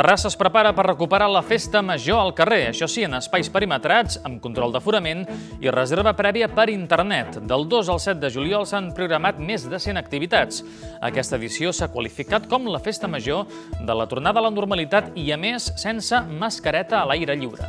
Terrassa es prepara per recuperar la festa major al carrer, això sí, en espais perimetrats, amb control d'aforament i reserva prèvia per internet. Del 2 al 7 de juliol s'han programat més de 100 activitats. Aquesta edició s'ha qualificat com la festa major de la tornada a la normalitat i, a més, sense mascareta a l'aire lliure.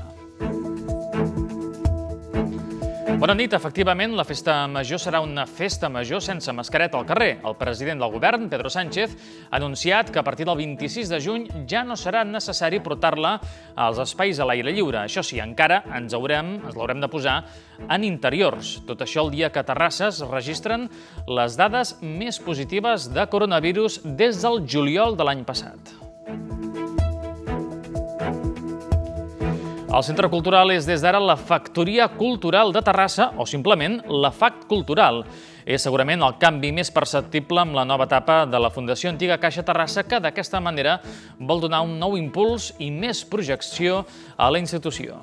Bona nit. Efectivament, la festa major serà una festa major sense mascareta al carrer. El president del govern, Pedro Sánchez, ha anunciat que a partir del 26 de juny ja no serà necessari portar-la als espais a l'aire lliure. Això sí, encara ens haurem, ens l'haurem de posar en interiors. Tot això el dia que a Terrassa es registren les dades més positives de coronavirus des del juliol de l'any passat. El Centre Cultural és des d'ara la Factoria Cultural de Terrassa o simplement la FAC Cultural. És segurament el canvi més perceptible amb la nova etapa de la Fundació Antiga Caixa Terrassa que d'aquesta manera vol donar un nou impuls i més projecció a la institució.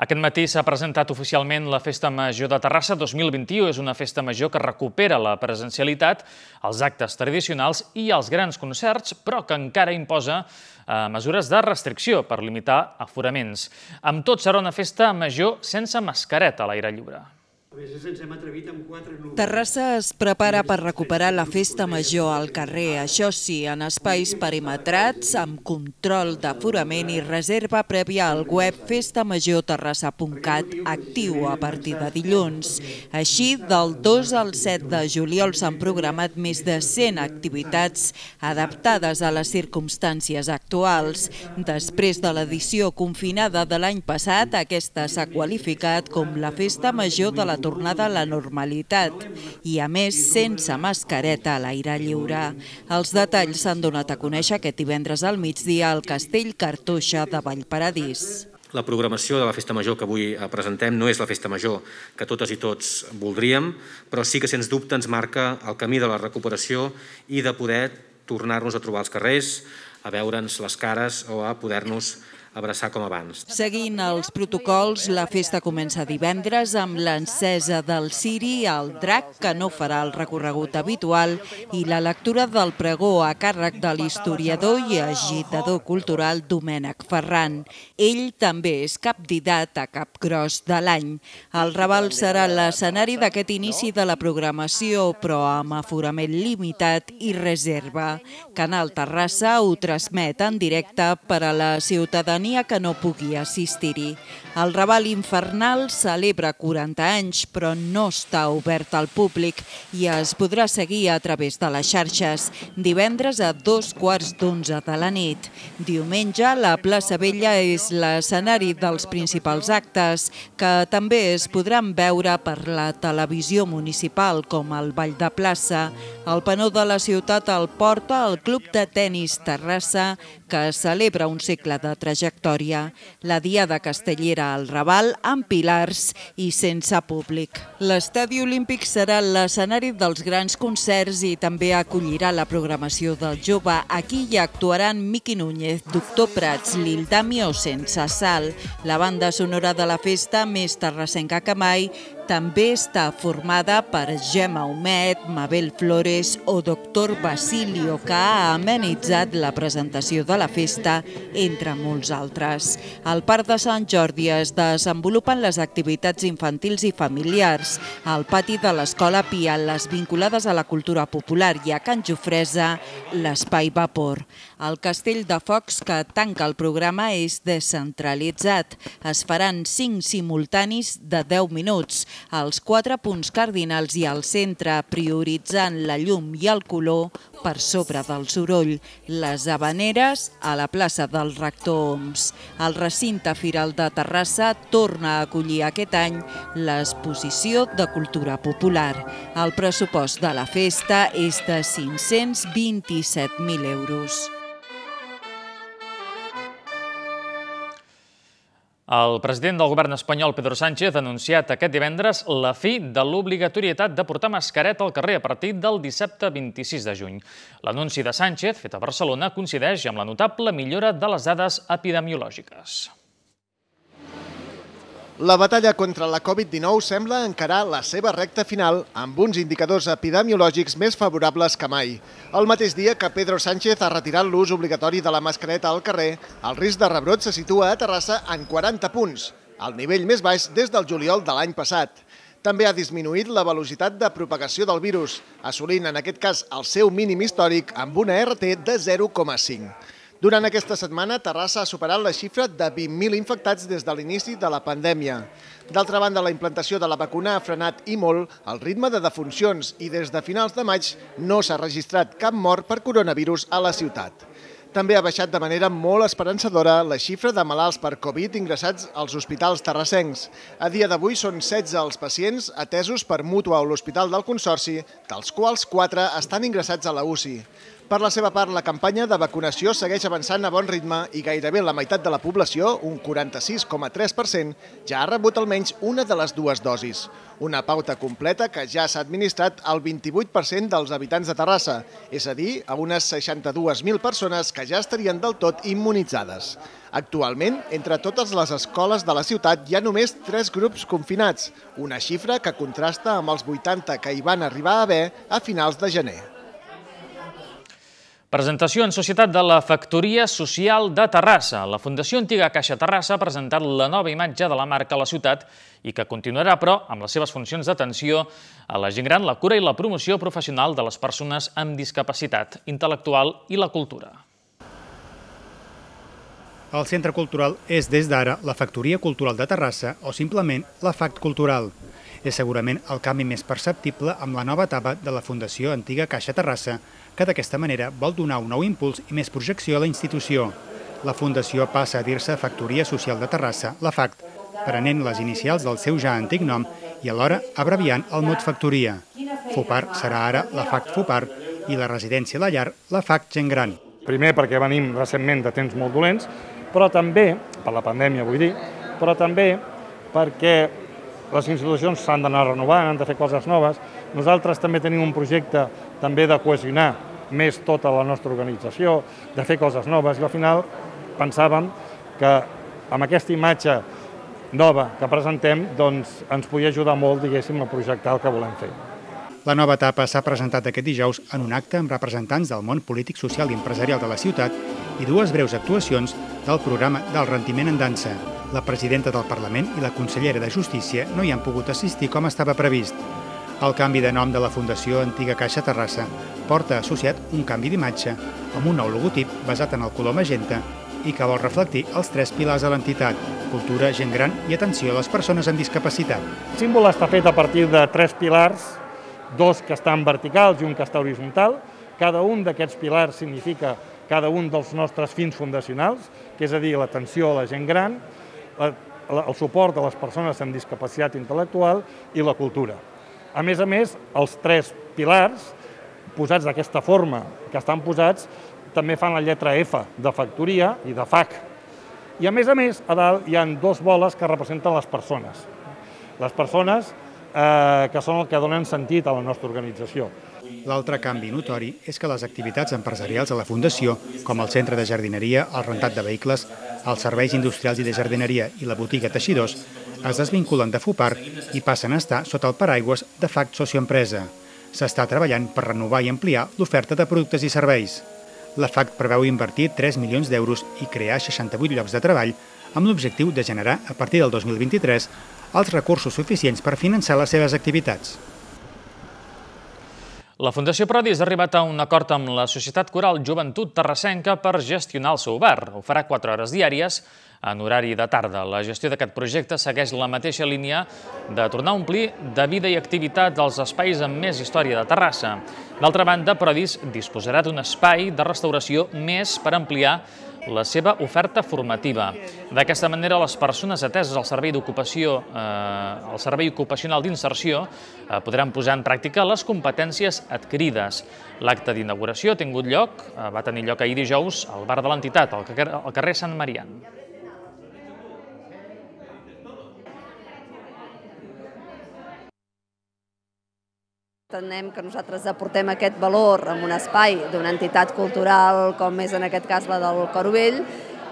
Aquest matí s'ha presentat oficialment la Festa Major de Terrassa 2021. És una festa major que recupera la presencialitat, els actes tradicionals i els grans concerts, però que encara imposa eh, mesures de restricció per limitar aforaments. Amb tot, serà una festa major sense mascareta a l'aire lliure. Terrassa es prepara per recuperar la festa major al carrer, això sí, en espais perimetrats, amb control d'aforament i reserva prèvia al web festamajorterrassa.cat, actiu a partir de dilluns. Així, del 2 al 7 de juliol s'han programat més de 100 activitats adaptades a les circumstàncies actuals. Després de l'edició confinada de l'any passat, aquesta s'ha qualificat com la festa major de la tornada a la normalitat i, a més, sense mascareta a l'aire lliure. Els detalls s'han donat a conèixer aquest divendres al migdia al Castell Cartoixa de Vallparadís. La programació de la Festa Major que avui eh, presentem no és la Festa Major que totes i tots voldríem, però sí que, sens dubte, ens marca el camí de la recuperació i de poder tornar-nos a trobar als carrers, a veure'ns les cares o a poder-nos abraçar com abans. Seguint els protocols, la festa comença divendres amb l'encesa del Ciri al drac, que no farà el recorregut habitual, i la lectura del pregó a càrrec de l'historiador i agitador cultural Domènec Ferran. Ell també és capdidat a Cap Gros de l'any. El Raval serà l'escenari d'aquest inici de la programació, però amb aforament limitat i reserva. Canal Terrassa ho transmet en directe per a la ciutadania ciutadania que no pugui assistir-hi. El Raval Infernal celebra 40 anys, però no està obert al públic i es podrà seguir a través de les xarxes. Divendres a dos quarts d'onze de la nit. Diumenge, la plaça Vella és l'escenari dels principals actes, que també es podran veure per la televisió municipal, com el Ball de Plaça. El penó de la ciutat el porta el Club de Tenis Terrassa, que celebra un segle de trajectòria. La Diada Castellera al Raval amb pilars i sense públic. L'Estadi Olímpic serà l'escenari dels grans concerts i també acollirà la programació del jove. Aquí hi actuaran Miqui Núñez, Doctor Prats, Lildami o Sense Sal. La banda sonora de la festa, més terrassenca que mai, també està formada per Gemma Humet, Mabel Flores o Doctor Basilio, que ha amenitzat la presentació de la festa, entre molts altres. Al Parc de Sant Jordi es desenvolupen les activitats infantils i familiars. Al pati de l'Escola Pia, les vinculades a la cultura popular i a Can Jofresa, l'Espai Vapor. El Castell de Focs que tanca el programa és descentralitzat. Es faran 5 simultanis de 10 minuts als quatre punts cardinals i al centre, prioritzant la llum i el color per sobre del soroll. Les habaneres a la plaça del Rector Oms. El recinte Firal de Terrassa torna a acollir aquest any l'exposició de cultura popular. El pressupost de la festa és de 527.000 euros. El president del govern espanyol, Pedro Sánchez, ha anunciat aquest divendres la fi de l'obligatorietat de portar mascareta al carrer a partir del dissabte 26 de juny. L'anunci de Sánchez, fet a Barcelona, coincideix amb la notable millora de les dades epidemiològiques. La batalla contra la Covid-19 sembla encarar la seva recta final amb uns indicadors epidemiològics més favorables que mai. El mateix dia que Pedro Sánchez ha retirat l'ús obligatori de la mascareta al carrer, el risc de rebrot se situa a Terrassa en 40 punts, el nivell més baix des del juliol de l'any passat. També ha disminuït la velocitat de propagació del virus, assolint en aquest cas el seu mínim històric amb una RT de 0,5. Durant aquesta setmana, Terrassa ha superat la xifra de 20.000 infectats des de l'inici de la pandèmia. D'altra banda, la implantació de la vacuna ha frenat i molt el ritme de defuncions i des de finals de maig no s'ha registrat cap mort per coronavirus a la ciutat. També ha baixat de manera molt esperançadora la xifra de malalts per Covid ingressats als hospitals terrassencs. A dia d'avui són 16 els pacients atesos per Mútua o l'Hospital del Consorci, dels quals 4 estan ingressats a la UCI. Per la seva part, la campanya de vacunació segueix avançant a bon ritme i gairebé la meitat de la població, un 46,3%, ja ha rebut almenys una de les dues dosis. Una pauta completa que ja s'ha administrat al 28% dels habitants de Terrassa, és a dir, a unes 62.000 persones que ja estarien del tot immunitzades. Actualment, entre totes les escoles de la ciutat hi ha només 3 grups confinats, una xifra que contrasta amb els 80 que hi van arribar a haver a finals de gener. Presentació en societat de la Factoria Social de Terrassa. La Fundació Antiga Caixa Terrassa ha presentat la nova imatge de la marca a la ciutat i que continuarà, però, amb les seves funcions d'atenció a la gent gran, la cura i la promoció professional de les persones amb discapacitat intel·lectual i la cultura. El Centre Cultural és des d'ara la Factoria Cultural de Terrassa o simplement la FACT Cultural. És segurament el canvi més perceptible amb la nova etapa de la Fundació Antiga Caixa Terrassa, que d'aquesta manera vol donar un nou impuls i més projecció a la institució. La Fundació passa a dir-se Factoria Social de Terrassa, la FACT, prenent les inicials del seu ja antic nom i alhora abreviant el mot factoria. FUPAR serà ara la FACT FUPAR i la residència a la llar la FACT Gent Gran. Primer perquè venim recentment de temps molt dolents, però també, per la pandèmia vull dir, però també perquè les institucions s'han d'anar renovant, han de fer coses noves. Nosaltres també tenim un projecte també de cohesionar més tota la nostra organització, de fer coses noves, i al final pensàvem que amb aquesta imatge nova que presentem doncs, ens podia ajudar molt, diguéssim, a projectar el que volem fer. La nova etapa s'ha presentat aquest dijous en un acte amb representants del món polític, social i empresarial de la ciutat i dues breus actuacions del programa del rendiment en dansa. La presidenta del Parlament i la consellera de Justícia no hi han pogut assistir com estava previst. El canvi de nom de la Fundació Antiga Caixa Terrassa porta associat un canvi d'imatge amb un nou logotip basat en el color magenta i que vol reflectir els tres pilars de l'entitat, cultura, gent gran i atenció a les persones amb discapacitat. El símbol està fet a partir de tres pilars, dos que estan verticals i un que està horitzontal. Cada un d'aquests pilars significa cada un dels nostres fins fundacionals, que és a dir, l'atenció a la gent gran, el suport a les persones amb discapacitat intel·lectual i la cultura. A més a més, els tres pilars, posats d'aquesta forma que estan posats, també fan la lletra F de factoria i de FAC. I a més a més, a dalt hi han dos boles que representen les persones. Les persones eh, que són el que donen sentit a la nostra organització. L'altre canvi notori és que les activitats empresarials a la Fundació, com el centre de jardineria, el rentat de vehicles, els serveis industrials i de jardineria i la botiga Teixidors, es desvinculen de FUPAR i passen a estar sota el paraigües de FACT Socioempresa. S'està treballant per renovar i ampliar l'oferta de productes i serveis. La FACT preveu invertir 3 milions d'euros i crear 68 llocs de treball amb l'objectiu de generar, a partir del 2023, els recursos suficients per finançar les seves activitats. La Fundació Prodis ha arribat a un acord amb la Societat Coral Joventut Terrassenca per gestionar el seu bar. Ho farà 4 hores diàries en horari de tarda. La gestió d'aquest projecte segueix la mateixa línia de tornar a omplir de vida i activitat dels espais amb més història de Terrassa. D'altra banda, Prodis disposarà d'un espai de restauració més per ampliar la seva oferta formativa. D'aquesta manera, les persones ateses al servei d'ocupació, eh, al servei ocupacional d'inserció, eh, podran posar en pràctica les competències adquirides. L'acte d'inauguració ha tingut lloc, eh, va tenir lloc ahir dijous al bar de l'entitat, al carrer Sant Marian. Entenem que nosaltres aportem aquest valor en un espai d'una entitat cultural com és en aquest cas la del Corovell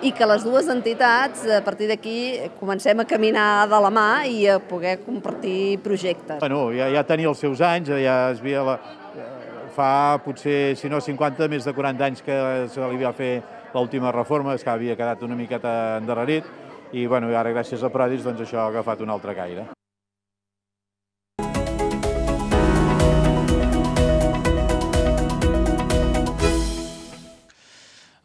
i que les dues entitats, a partir d'aquí, comencem a caminar de la mà i a poder compartir projectes. Bueno, ja, ja tenia els seus anys, ja es havia la, fa potser, si no 50, més de 40 anys que se li va fer l'última reforma, és que havia quedat una miqueta endarrerit, i bueno, ara gràcies a Prodis doncs això ha agafat un altre caire.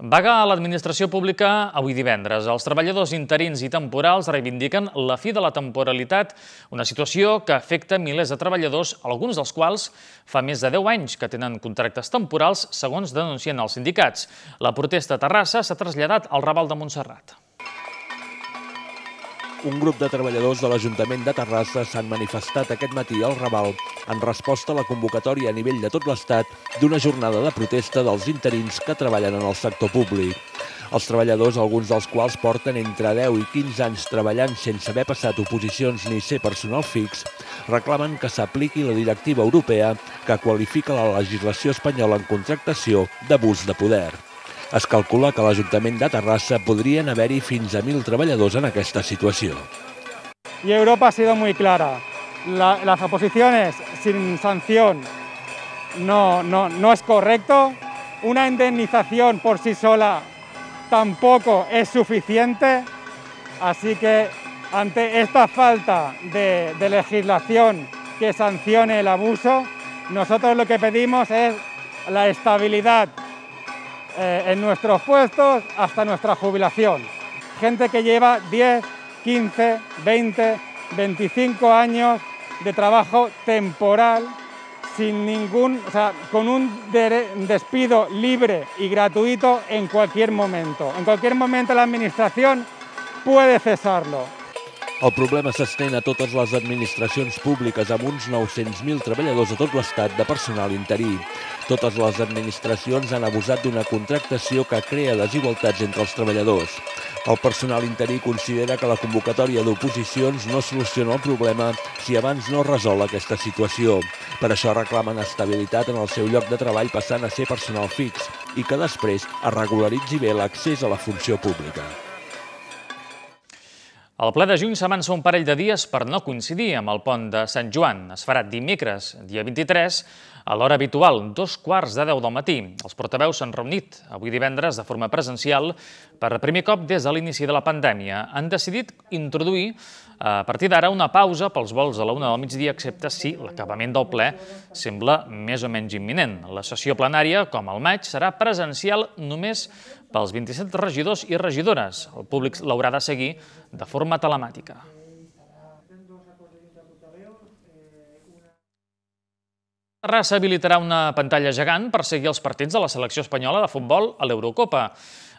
Vaga a l'administració pública avui divendres. Els treballadors interins i temporals reivindiquen la fi de la temporalitat, una situació que afecta milers de treballadors, alguns dels quals fa més de 10 anys que tenen contractes temporals, segons denuncien els sindicats. La protesta a Terrassa s'ha traslladat al Raval de Montserrat un grup de treballadors de l'Ajuntament de Terrassa s'han manifestat aquest matí al Raval en resposta a la convocatòria a nivell de tot l'Estat d'una jornada de protesta dels interins que treballen en el sector públic. Els treballadors, alguns dels quals porten entre 10 i 15 anys treballant sense haver passat oposicions ni ser personal fix, reclamen que s'apliqui la directiva europea que qualifica la legislació espanyola en contractació d'abús de poder. Es calcula que a l'Ajuntament de Terrassa podrien haver-hi fins a 1.000 treballadors en aquesta situació. Y Europa ha sido muy clara. La, las oposiciones sin sanción no, no, no es correcto. Una indemnización por sí sola tampoco es suficiente. Así que ante esta falta de, de legislación que sancione el abuso, nosotros lo que pedimos es la estabilidad eh, en nuestros puestos hasta nuestra jubilación. Gente que lleva 10, 15, 20, 25 años de trabajo temporal sin ningún, o sea, con un despido libre y gratuito en cualquier momento. En cualquier momento la administración puede cesarlo. El problema s'estén a totes les administracions públiques amb uns 900.000 treballadors a tot l'estat de personal interí. Totes les administracions han abusat d'una contractació que crea desigualtats entre els treballadors. El personal interí considera que la convocatòria d'oposicions no soluciona el problema si abans no resol aquesta situació. Per això reclamen estabilitat en el seu lloc de treball passant a ser personal fix i que després es regularitzi bé l'accés a la funció pública. El ple de juny s'avança un parell de dies per no coincidir amb el pont de Sant Joan. Es farà dimecres, dia 23, a l'hora habitual, dos quarts de deu del matí. Els portaveus s'han reunit avui divendres de forma presencial per primer cop des de l'inici de la pandèmia. Han decidit introduir a partir d'ara una pausa pels vols a la una del migdia, excepte si l'acabament del ple sembla més o menys imminent. La sessió plenària, com al maig, serà presencial només pels 27 regidors i regidores. El públic l'haurà de seguir de forma telemàtica. Terrassa habilitarà una pantalla gegant per seguir els partits de la selecció espanyola de futbol a l'Eurocopa.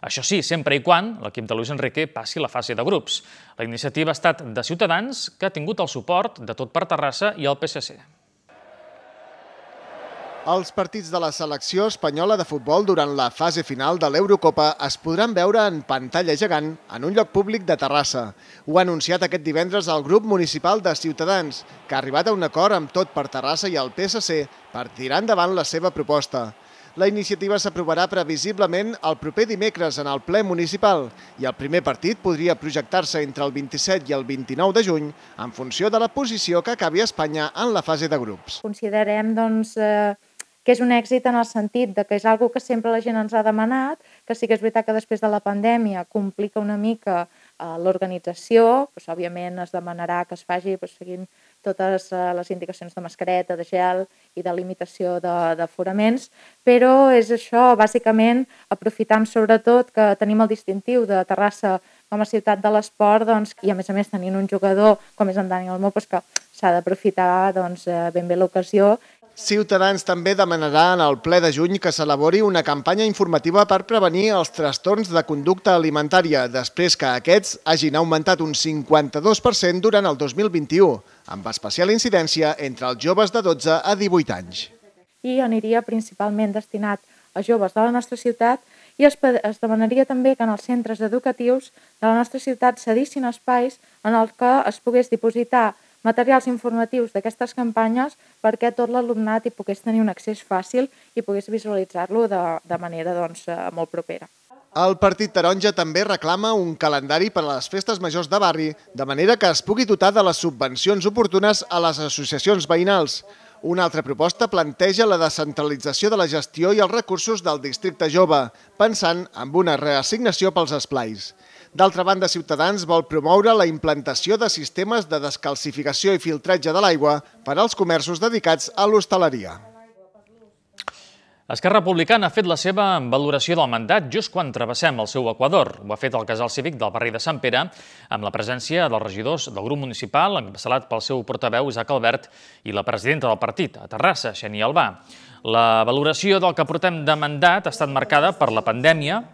Això sí, sempre i quan l'equip de Luis Enrique passi la fase de grups. La iniciativa ha estat de Ciutadans, que ha tingut el suport de tot per Terrassa i el PSC. Els partits de la selecció espanyola de futbol durant la fase final de l'Eurocopa es podran veure en pantalla gegant en un lloc públic de Terrassa. Ho ha anunciat aquest divendres el grup municipal de Ciutadans, que ha arribat a un acord amb tot per Terrassa i el PSC per tirar endavant la seva proposta. La iniciativa s'aprovarà previsiblement el proper dimecres en el ple municipal i el primer partit podria projectar-se entre el 27 i el 29 de juny en funció de la posició que acabi Espanya en la fase de grups. Considerem doncs, eh, que és un èxit en el sentit de que és algo que sempre la gent ens ha demanat, que sí que és veritat que després de la pandèmia complica una mica eh, l'organització, doncs, òbviament es demanarà que es faci doncs, seguint totes eh, les indicacions de mascareta, de gel i de limitació d'aforaments, però és això, bàsicament, aprofitant sobretot que tenim el distintiu de Terrassa com a ciutat de l'esport doncs, i a més a més tenint un jugador com és en Daniel Mo, doncs, que s'ha d'aprofitar doncs, eh, ben bé l'ocasió Ciutadans també demanarà en el ple de juny que s'elabori una campanya informativa per prevenir els trastorns de conducta alimentària, després que aquests hagin augmentat un 52% durant el 2021, amb especial incidència entre els joves de 12 a 18 anys. I aniria principalment destinat a joves de la nostra ciutat i es, demanaria també que en els centres educatius de la nostra ciutat cedissin espais en el que es pogués dipositar materials informatius d'aquestes campanyes perquè tot l'alumnat hi pogués tenir un accés fàcil i pogués visualitzar-lo de, de manera doncs, eh, molt propera. El Partit Taronja també reclama un calendari per a les festes majors de barri, de manera que es pugui dotar de les subvencions oportunes a les associacions veïnals. Una altra proposta planteja la descentralització de la gestió i els recursos del districte jove, pensant en una reassignació pels esplais. D'altra banda, Ciutadans vol promoure la implantació de sistemes de descalcificació i filtratge de l'aigua per als comerços dedicats a l'hostaleria. Esquerra Republicana ha fet la seva valoració del mandat just quan travessem el seu equador. Ho ha fet el casal cívic del barri de Sant Pere amb la presència dels regidors del grup municipal, encapçalat pel seu portaveu Isaac Albert i la presidenta del partit, a Terrassa, Xenia Albà. La valoració del que portem de mandat ha estat marcada per la pandèmia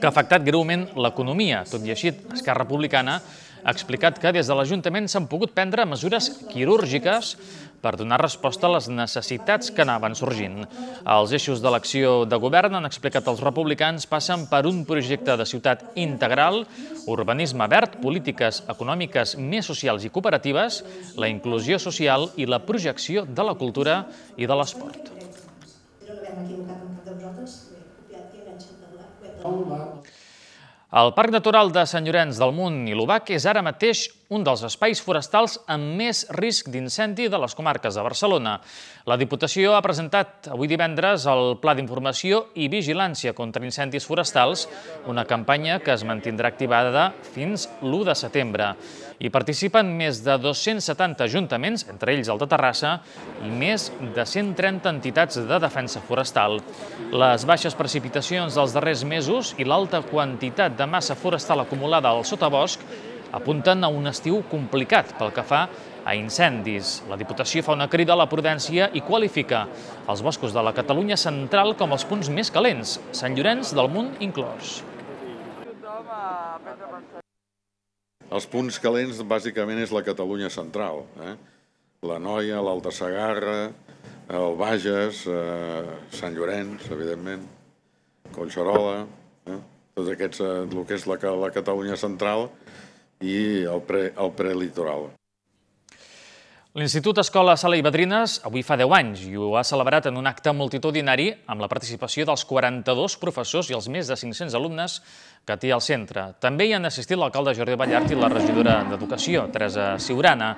que ha afectat greument l'economia. Tot i així, Esquerra Republicana ha explicat que des de l'Ajuntament s'han pogut prendre mesures quirúrgiques per donar resposta a les necessitats que anaven sorgint. Els eixos de l'acció de govern han explicat els republicans passen per un projecte de ciutat integral, urbanisme verd, polítiques econòmiques més socials i cooperatives, la inclusió social i la projecció de la cultura i de l'esport. El Parc Natural de Sant Llorenç del Munt i l'Ubac és ara mateix un dels espais forestals amb més risc d'incendi de les comarques de Barcelona. La Diputació ha presentat avui divendres el Pla d'Informació i Vigilància contra Incendis Forestals, una campanya que es mantindrà activada fins l'1 de setembre. Hi participen més de 270 ajuntaments, entre ells el de Terrassa, i més de 130 entitats de defensa forestal. Les baixes precipitacions dels darrers mesos i l'alta quantitat de massa forestal acumulada al sotabosc apunten a un estiu complicat pel que fa a incendis. La Diputació fa una crida a la prudència i qualifica els boscos de la Catalunya central com els punts més calents, Sant Llorenç del Munt inclòs. Els punts calents bàsicament és la Catalunya central. Eh? La Noia, l'Alta Sagarra, el Bages, eh, Sant Llorenç, evidentment, Collserola, eh? tots aquests, eh, el que és la, la Catalunya central i el, pre, el prelitoral. L'Institut Escola Sala i Badrines avui fa 10 anys i ho ha celebrat en un acte multitudinari amb la participació dels 42 professors i els més de 500 alumnes que té al centre. També hi han assistit l'alcalde Jordi Ballart i la regidora d'Educació, Teresa Siurana.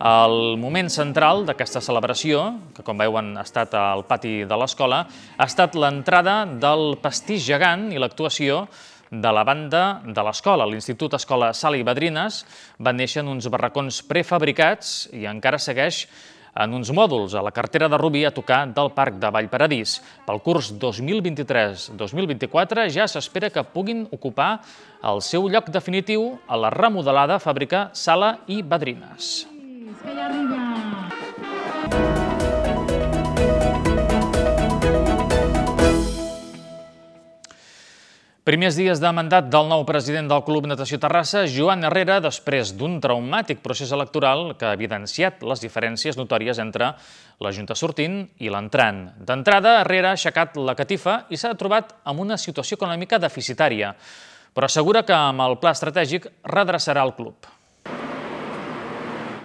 El moment central d'aquesta celebració, que com veuen ha estat al pati de l'escola, ha estat l'entrada del pastís gegant i l'actuació de la banda de l'escola. L'Institut Escola Sala i Badrines va néixer en uns barracons prefabricats i encara segueix en uns mòduls a la cartera de Rubí a tocar del Parc de Vallparadís. Pel curs 2023-2024 ja s'espera que puguin ocupar el seu lloc definitiu a la remodelada fàbrica Sala i Badrines. Primers dies de mandat del nou president del Club Natació Terrassa, Joan Herrera, després d'un traumàtic procés electoral que ha evidenciat les diferències notòries entre la Junta sortint i l'entrant. D'entrada, Herrera ha aixecat la catifa i s'ha trobat amb una situació econòmica deficitària, però assegura que amb el pla estratègic redreçarà el club.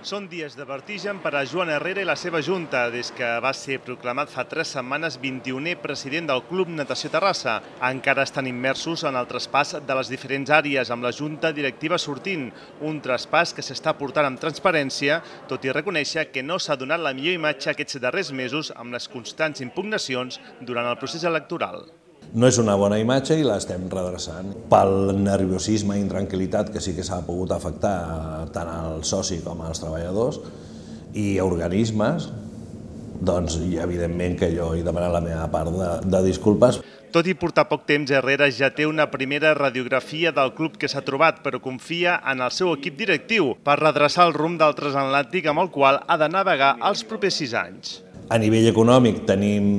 Són dies de vertigen per a Joan Herrera i la seva junta, des que va ser proclamat fa tres setmanes 21è president del Club Natació Terrassa. Encara estan immersos en el traspàs de les diferents àrees amb la junta directiva sortint, un traspàs que s'està portant amb transparència, tot i reconèixer que no s'ha donat la millor imatge aquests darrers mesos amb les constants impugnacions durant el procés electoral no és una bona imatge i l'estem redreçant. Pel nerviosisme i intranquil·litat que sí que s'ha pogut afectar tant al soci com als treballadors i organismes, doncs i evidentment que jo he demanat la meva part de, de disculpes. Tot i portar poc temps, Herrera ja té una primera radiografia del club que s'ha trobat, però confia en el seu equip directiu per redreçar el rumb del transatlàntic amb el qual ha de navegar els propers sis anys. A nivell econòmic tenim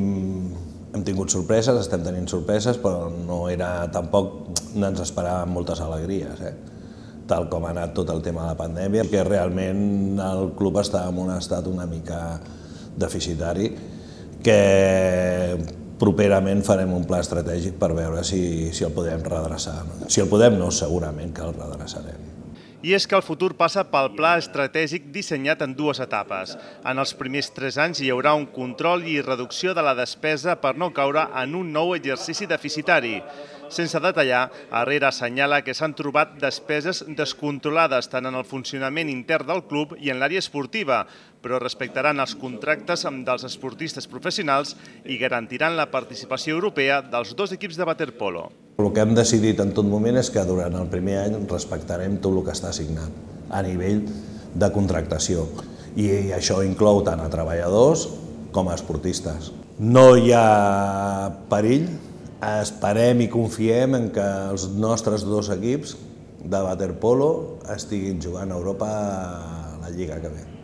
hem tingut sorpreses, estem tenint sorpreses, però no era tampoc, no ens esperàvem moltes alegries, eh? tal com ha anat tot el tema de la pandèmia, que realment el club està en un estat una mica deficitari, que properament farem un pla estratègic per veure si, si el podem redreçar. Si el podem, no, segurament que el redreçarem. I és que el futur passa pel pla estratègic dissenyat en dues etapes. En els primers tres anys hi haurà un control i reducció de la despesa per no caure en un nou exercici deficitari. Sense detallar, Herrera assenyala que s'han trobat despeses descontrolades tant en el funcionament intern del club i en l'àrea esportiva, però respectaran els contractes dels esportistes professionals i garantiran la participació europea dels dos equips de waterpolo. El que hem decidit en tot moment és que durant el primer any respectarem tot el que està assignat a nivell de contractació i això inclou tant a treballadors com a esportistes. No hi ha perill Esperem i confiem en que els nostres dos equips de waterpolo estiguin jugant a Europa a la Lliga que ve.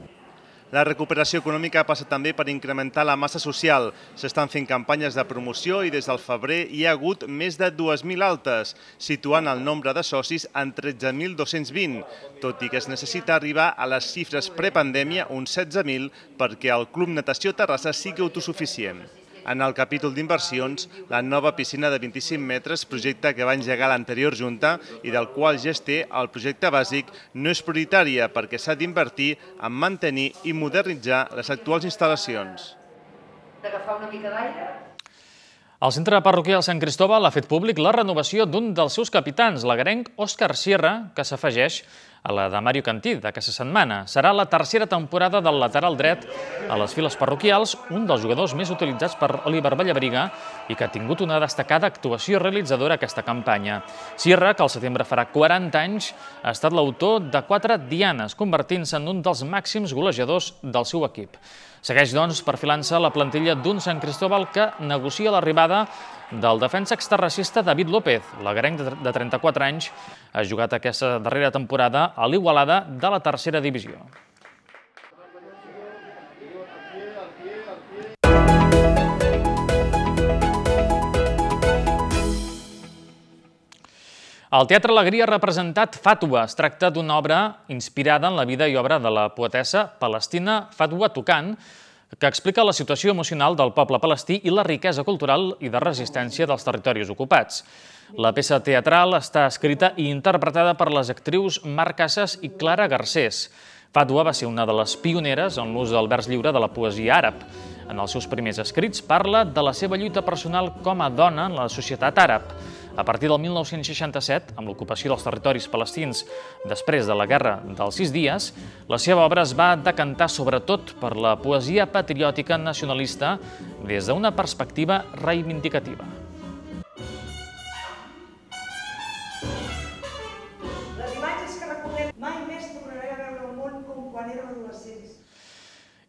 La recuperació econòmica passa també per incrementar la massa social. S'estan fent campanyes de promoció i des del febrer hi ha hagut més de 2.000 altes, situant el nombre de socis en 13.220, tot i que es necessita arribar a les xifres prepandèmia, uns 16.000, perquè el Club Natació Terrassa sigui autosuficient. En el capítol d'inversions, la nova piscina de 25 metres, projecte que va engegar l'anterior Junta i del qual ja es té el projecte bàsic, no és prioritària perquè s'ha d'invertir en mantenir i modernitzar les actuals instal·lacions. D'agafar una mica d'aire? El centre parroquial Sant Cristóbal ha fet públic la renovació d'un dels seus capitans, l'agarenc Òscar Sierra, que s'afegeix a la de Mario Cantí d'aquesta setmana. Serà la tercera temporada del lateral dret a les files parroquials, un dels jugadors més utilitzats per Oliver Vallabriga i que ha tingut una destacada actuació realitzadora aquesta campanya. Sierra, que al setembre farà 40 anys, ha estat l'autor de quatre dianes, convertint-se en un dels màxims golejadors del seu equip. Segueix, doncs, perfilant-se la plantilla d'un Sant Cristóbal que negocia l'arribada del defensa exterracista David López. L'agrenc de 34 anys ha jugat aquesta darrera temporada a l'Igualada de la tercera divisió. El Teatre Alegria ha representat Fàtua. Es tracta d'una obra inspirada en la vida i obra de la poetessa palestina Fatwa Tukan, que explica la situació emocional del poble palestí i la riquesa cultural i de resistència dels territoris ocupats. La peça teatral està escrita i interpretada per les actrius Marc Casas i Clara Garcés. Fatwa va ser una de les pioneres en l'ús del vers lliure de la poesia àrab. En els seus primers escrits parla de la seva lluita personal com a dona en la societat àrab. A partir del 1967, amb l'ocupació dels territoris palestins després de la Guerra dels Sis Dies, la seva obra es va decantar sobretot per la poesia patriòtica nacionalista des d'una perspectiva reivindicativa.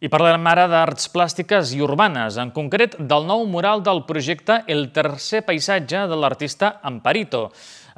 I parlem ara d'arts plàstiques i urbanes, en concret del nou mural del projecte El tercer paisatge de l'artista Amparito.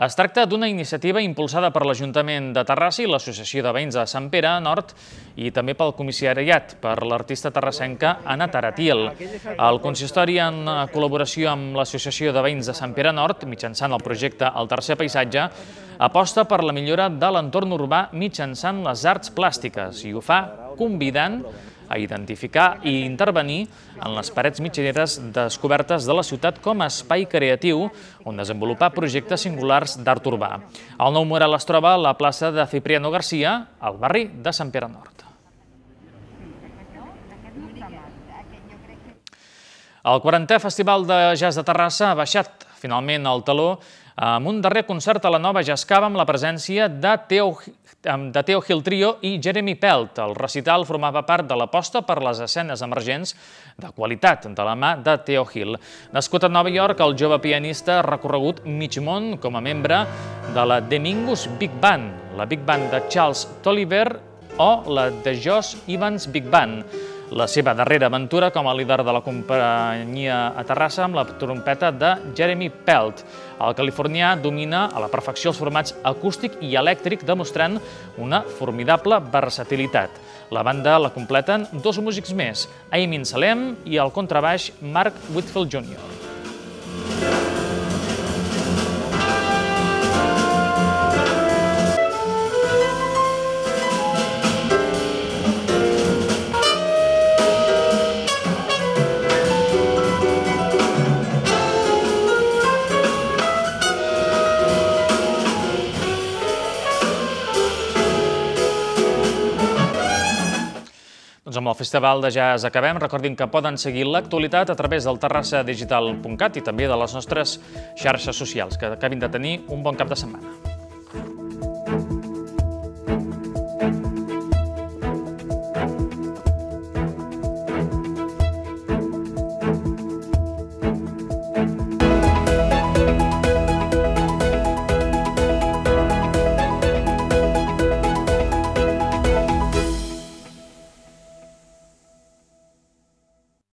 Es tracta d'una iniciativa impulsada per l'Ajuntament de Terrassa i l'Associació de Veïns de Sant Pere Nord i també pel comissariat per l'artista terrassenca Anna Taratiel. El consistori, en col·laboració amb l'Associació de Veïns de Sant Pere Nord, mitjançant el projecte El tercer paisatge, aposta per la millora de l'entorn urbà mitjançant les arts plàstiques i ho fa convidant a identificar i intervenir en les parets mitjaneres descobertes de la ciutat com a espai creatiu on desenvolupar projectes singulars d'art urbà. El nou mural es troba a la plaça de Cipriano Garcia, al barri de Sant Pere Nord. El 40è Festival de Jazz de Terrassa ha baixat finalment el taló amb un darrer concert a la nova Jascava amb la presència de Teo, de Teo Hill Trio i Jeremy Pelt. El recital formava part de l'aposta per les escenes emergents de qualitat de la mà de Teo Hill. Nascut a Nova York, el jove pianista ha recorregut mig món com a membre de la Demingus Big Band, la Big Band de Charles Tolliver o la de Josh Evans Big Band la seva darrera aventura com a líder de la companyia a Terrassa amb la trompeta de Jeremy Pelt. El californià domina a la perfecció els formats acústic i elèctric, demostrant una formidable versatilitat. La banda la completen dos músics més, Aimin Salem i el contrabaix Mark Whitfield Jr. el Festival de Jazz acabem. Recordin que poden seguir l'actualitat a través del terrassadigital.cat i també de les nostres xarxes socials. Que acabin de tenir un bon cap de setmana.